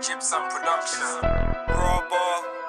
Gypsum Production. Robbahollow.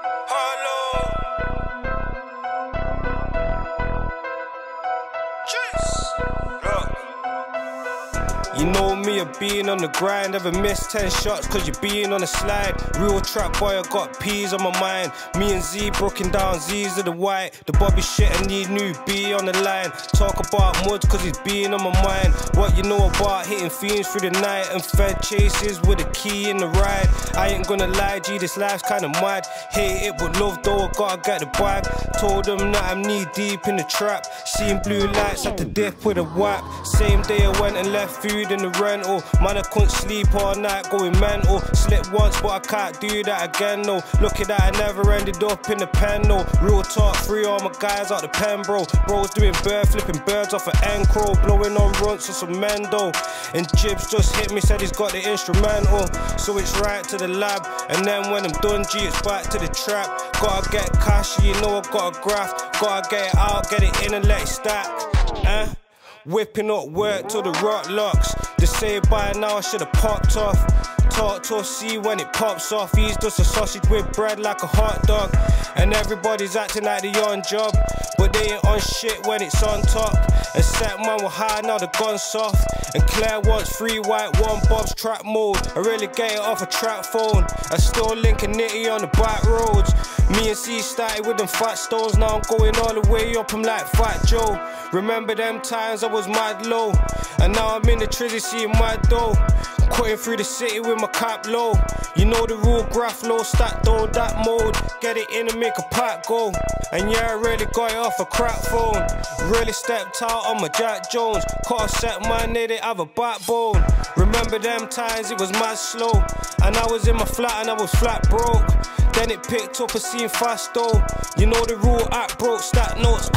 You know me, I being on the grind. Ever missed 10 shots cause you being on the slide. Real trap boy, I got peas on my mind. Me and Z broken down, Z's of the white. The Bobby shit, I need new B on the line. Talk about muds cause he's being on my mind. What you know about hitting fiends through the night and fed chases with a key in the ride. I ain't gonna lie, G, this life's kinda mad. Hate it, but love though, I gotta get the bag. Told them that I'm knee deep in the trap. Seeing blue lights at the dip with a whack. Same day I went and left food in the rental. Man, I couldn't sleep all night going mental. Slept once, but I can't do that again, no. Lucky that I never ended up in the pen, no. Real talk, free all my guys out the pen, bro. Bro's doing bird flipping birds off an end. Blowing on runts or some mendo. And Jibs just hit me, said he's got the instrumental. So it's right to the lab. And then when I'm done, G, it's back to the trap. Gotta get cash, you know I got a graft. Gotta get it out, get it in and let it stack. Eh? Whipping up work till the rock locks. They it by now I should've popped off. Talk to see when it pops off. He's just a sausage with bread like a hot dog. And everybody's acting like they on job. But they ain't on shit when it's on top. And set man were high, now the gun's soft. And Claire wants free white, one Bob's trap mode. I really get it off a trap phone. I still linking nitty on the back roads. Me and C started with them fat stones, now I'm going all the way up, I'm like Fat Joe. Remember them times I was mad low, and now I'm in the trizzy seeing mad dough. Cutting through the city with my cap low. You know the rule, graph low, stack though, that mode. Get it in and make a pack go. And yeah, I really got it off a crap phone. Really stepped out on my Jack Jones. Caught a set man, they didn't have a backbone. Remember them times it was mad slow. And I was in my flat and I was flat broke. Then it picked up a scene fast though. You know the rule, act broke, stat notes.